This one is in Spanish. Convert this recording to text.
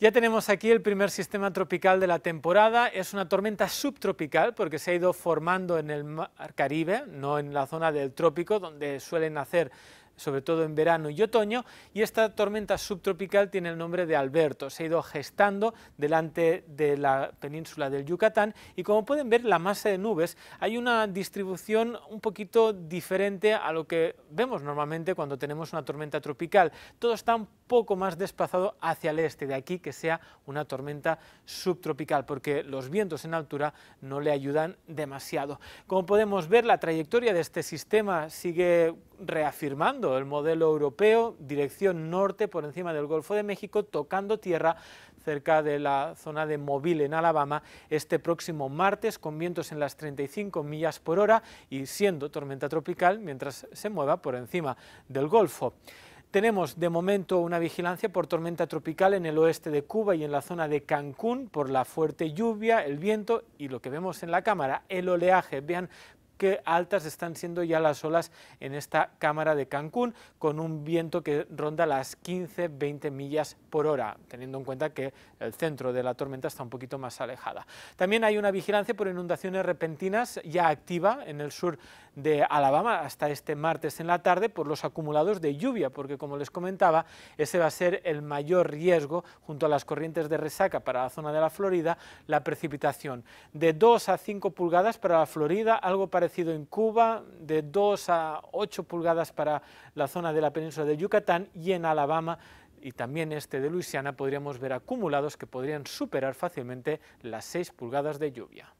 Ya tenemos aquí el primer sistema tropical de la temporada. Es una tormenta subtropical porque se ha ido formando en el mar Caribe, no en la zona del trópico, donde suelen nacer sobre todo en verano y otoño, y esta tormenta subtropical tiene el nombre de Alberto. Se ha ido gestando delante de la península del Yucatán y como pueden ver la masa de nubes hay una distribución un poquito diferente a lo que vemos normalmente cuando tenemos una tormenta tropical. Todo está un poco más desplazado hacia el este, de aquí que sea una tormenta subtropical, porque los vientos en altura no le ayudan demasiado. Como podemos ver, la trayectoria de este sistema sigue reafirmando el modelo europeo, dirección norte por encima del Golfo de México, tocando tierra cerca de la zona de Mobile en Alabama este próximo martes con vientos en las 35 millas por hora y siendo tormenta tropical mientras se mueva por encima del Golfo. Tenemos de momento una vigilancia por tormenta tropical en el oeste de Cuba y en la zona de Cancún por la fuerte lluvia, el viento y lo que vemos en la cámara, el oleaje. Vean qué altas están siendo ya las olas en esta cámara de Cancún, con un viento que ronda las 15-20 millas por hora, teniendo en cuenta que el centro de la tormenta está un poquito más alejada. También hay una vigilancia por inundaciones repentinas ya activa en el sur de Alabama hasta este martes en la tarde por los acumulados de lluvia, porque como les comentaba, ese va a ser el mayor riesgo junto a las corrientes de resaca para la zona de la Florida, la precipitación de 2 a 5 pulgadas para la Florida, algo parecido en Cuba, de 2 a 8 pulgadas para la zona de la península de Yucatán y en Alabama y también este de Luisiana podríamos ver acumulados que podrían superar fácilmente las 6 pulgadas de lluvia.